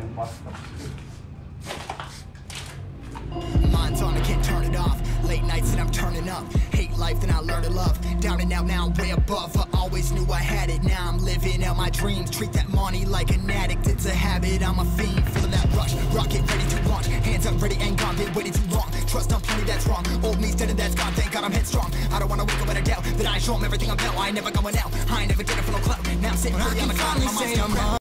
having fun. Mine's on, I can't turn it off. Late nights and I'm turning up. Hate life, then I learn to love. Down and out, now I'm way above. I always knew I had it, now I'm living out my dreams. Treat that money like an addict, it's a habit, I'm a fiend. Feeling that rush, rocket ready to launch. Hands up, ready and gone, been waiting too long. Trust on plenty, that's wrong. Old me's dead and that's gone, thank God I'm headstrong. I don't wanna wake up in a doubt that I show them everything I'm about. I ain't never going out, I ain't never did it for no clout. Now I'm sitting really on the finally I'm say